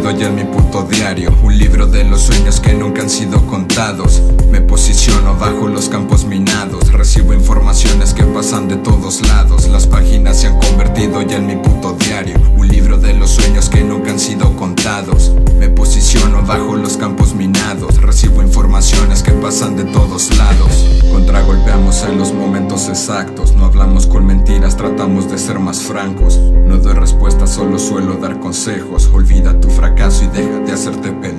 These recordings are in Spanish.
ya en mi puto diario. Un libro de los sueños que nunca han sido contados. Me posiciono bajo los campos minados. Recibo informaciones que pasan de todos lados. Las páginas se han convertido ya en mi puto diario. Un libro de los sueños que nunca han sido contados. Me posiciono bajo los campos minados. Recibo informaciones que pasan de todos lados. Contragolpeamos en los momentos exactos. No hablamos con mentiras, tratamos de ser más francos. No doy respuestas, solo suelo dar consejos. Olvida tu fracaso y deja de hacerte pendejo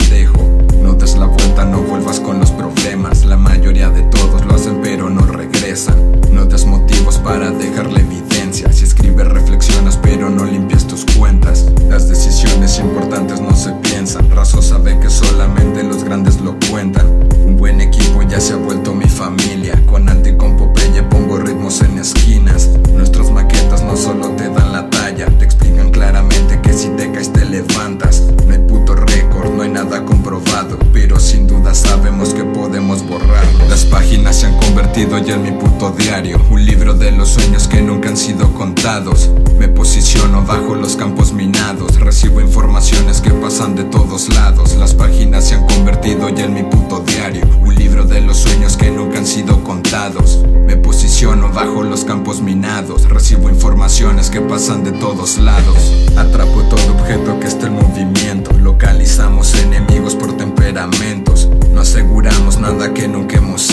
se han convertido ya en mi puto diario. Un libro de los sueños que nunca han sido contados. Me posiciono bajo los campos minados. Recibo informaciones que pasan de todos lados. Las páginas se han convertido ya en mi puto diario. Un libro de los sueños que nunca han sido contados. Me posiciono bajo los campos minados. Recibo informaciones que pasan de todos lados. Atrapo todo objeto que esté en movimiento. Localizamos enemigos por temperamentos. No aseguramos nada que nunca hemos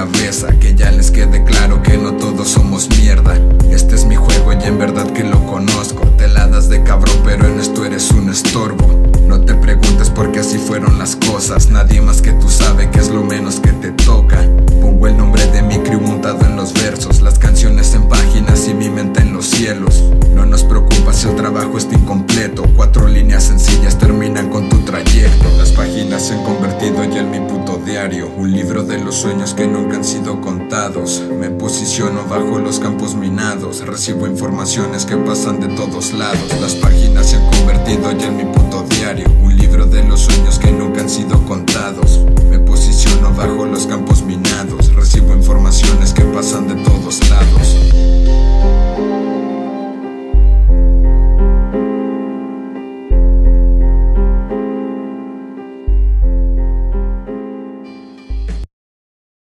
cabeza Que ya les quede claro que no todos somos mierda. Este es mi juego y en verdad que lo conozco. Te la das de cabrón pero en esto eres un estorbo. No te preguntes por qué así fueron las cosas. Nadie más que tú sabe que es lo menos que te toca. Pongo el nombre de mi crew montado en los versos Las canciones en páginas y mi mente en los cielos. No nos preocupa si el trabajo está incompleto. Cuatro líneas sencillas Un libro de los sueños que nunca han sido contados. Me posiciono bajo los campos minados Recibo informaciones que pasan de todos lados. Las páginas se han convertido ya en mi puto diario Un libro de los sueños que nunca han sido contados